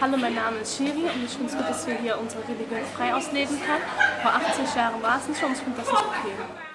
Hallo, mein Name ist Shiri und ich finde es gut, dass wir hier unsere Religion frei ausleben können. Vor 80 Jahren war es nicht so und ich finde das nicht okay.